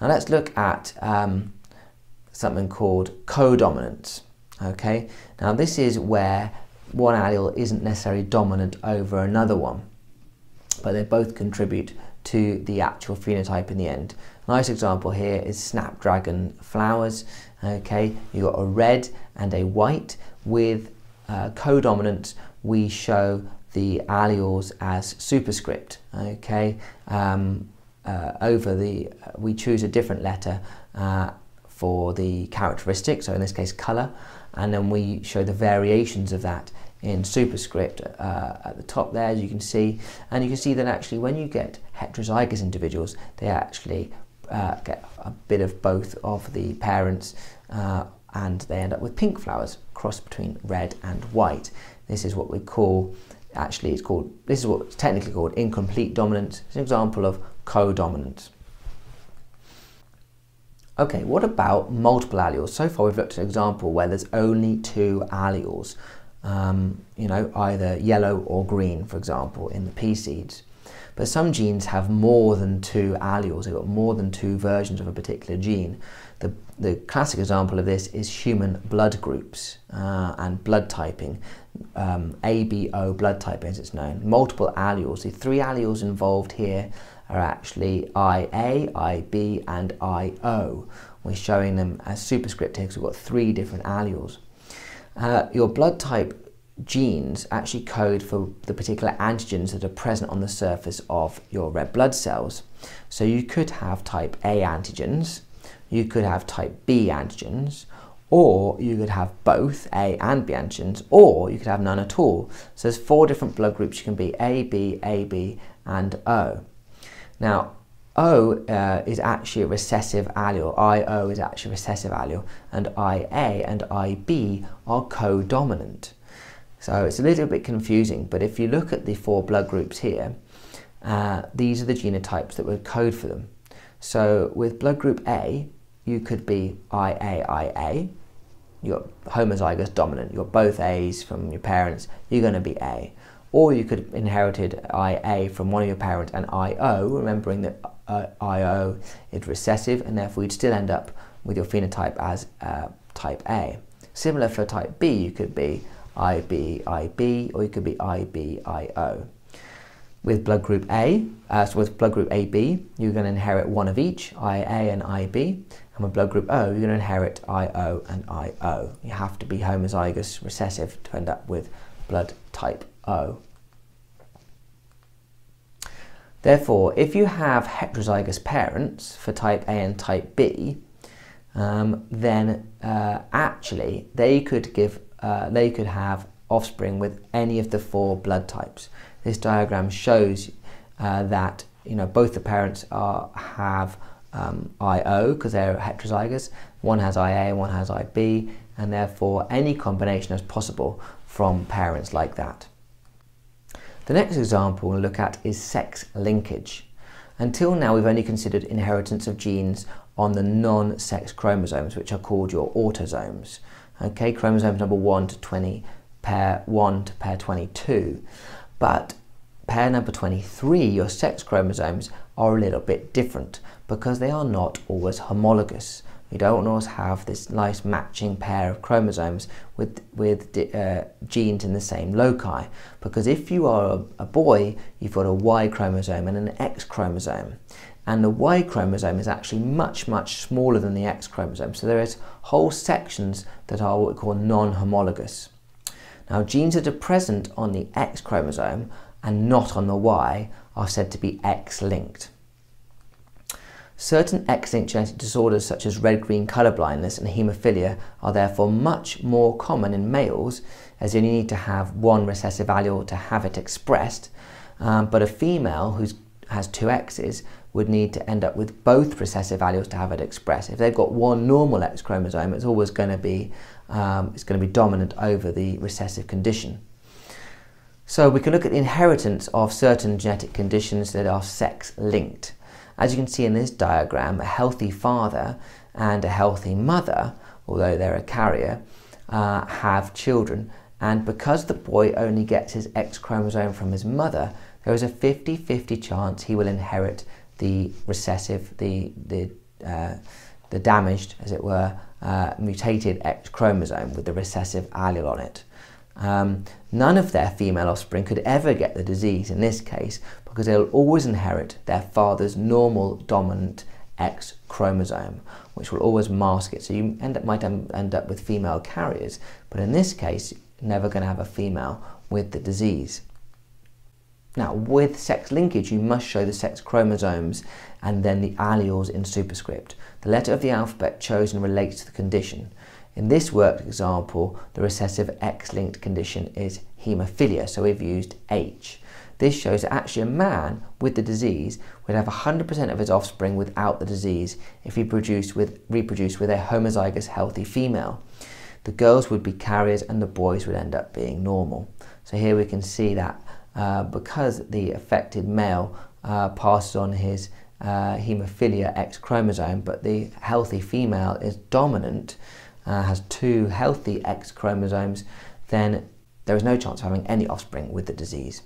Now let's look at um, something called codominance. Okay, now this is where one allele isn't necessarily dominant over another one, but they both contribute to the actual phenotype in the end. Nice example here is snapdragon flowers. Okay, you got a red and a white. With uh, codominance, we show the alleles as superscript. Okay, um, uh, over the uh, we choose a different letter uh, for the characteristic. So in this case, color, and then we show the variations of that in superscript uh, at the top there as you can see and you can see that actually when you get heterozygous individuals they actually uh, get a bit of both of the parents and they end up with pink flowers crossed between red and white this is what we call actually it's called this is what's technically called incomplete dominance it's an example of co-dominance Okay, what about multiple alleles? So far we've looked at an example where there's only two alleles um, you know, either yellow or green, for example, in the pea seeds. But some genes have more than two alleles, they've got more than two versions of a particular gene. The, the classic example of this is human blood groups uh, and blood typing, um, ABO blood typing as it's known. Multiple alleles, the three alleles involved here are actually IA, IB and IO. We're showing them as superscript here because we've got three different alleles uh, your blood type genes actually code for the particular antigens that are present on the surface of your red blood cells. So you could have type A antigens, you could have type B antigens, or you could have both A and B antigens, or you could have none at all. So there's four different blood groups you can be A, B, AB, and O. Now, O uh, is actually a recessive allele, IO is actually a recessive allele, and IA and IB are co-dominant. So it's a little bit confusing, but if you look at the four blood groups here, uh, these are the genotypes that would code for them. So with blood group A, you could be IAIA, you're homozygous dominant, you're both A's from your parents, you're going to be A. Or you could have inherited IA from one of your parents and IO, remembering that uh, IO is recessive and therefore you'd still end up with your phenotype as uh, type A. Similar for type B, you could be IB, IB, or you could be IB, IO. With blood group A, uh, so with blood group AB, you're going to inherit one of each, IA and IB. And with blood group O, you're going to inherit IO and IO. You have to be homozygous recessive to end up with blood type O. Therefore, if you have heterozygous parents for type A and type B, um, then uh, actually they could give, uh, they could have offspring with any of the four blood types. This diagram shows uh, that you know both the parents are have um, IO because they're heterozygous. One has IA, one has IB, and therefore any combination is possible from parents like that. The next example we'll look at is sex linkage. Until now we've only considered inheritance of genes on the non-sex chromosomes which are called your autosomes. Okay, chromosomes number 1 to 20, pair 1 to pair 22. But pair number 23, your sex chromosomes, are a little bit different because they are not always homologous. You don't always have this nice matching pair of chromosomes with, with uh, genes in the same loci. Because if you are a, a boy, you've got a Y chromosome and an X chromosome. And the Y chromosome is actually much, much smaller than the X chromosome. So there is whole sections that are what we call non-homologous. Now genes that are present on the X chromosome and not on the Y are said to be X-linked. Certain X-linked genetic disorders such as red-green colour blindness and haemophilia are therefore much more common in males as you only need to have one recessive allele to have it expressed, um, but a female who has two X's would need to end up with both recessive alleles to have it expressed. If they've got one normal X chromosome, it's always going to be um, it's going to be dominant over the recessive condition. So we can look at the inheritance of certain genetic conditions that are sex linked. As you can see in this diagram, a healthy father and a healthy mother, although they're a carrier, uh, have children. And because the boy only gets his X chromosome from his mother, there is a 50-50 chance he will inherit the recessive, the, the uh, the damaged, as it were, uh, mutated X chromosome with the recessive allele on it. Um, none of their female offspring could ever get the disease in this case because they'll always inherit their father's normal dominant X chromosome, which will always mask it. So you end up, might end up with female carriers, but in this case, never going to have a female with the disease. Now, with sex linkage, you must show the sex chromosomes and then the alleles in superscript. The letter of the alphabet chosen relates to the condition. In this worked example, the recessive X-linked condition is haemophilia, so we've used H. This shows that actually a man with the disease would have 100% of his offspring without the disease if he produced with, reproduced with a homozygous healthy female. The girls would be carriers and the boys would end up being normal. So here we can see that uh, because the affected male uh, passes on his uh, haemophilia X chromosome, but the healthy female is dominant, uh, has two healthy X chromosomes, then there is no chance of having any offspring with the disease.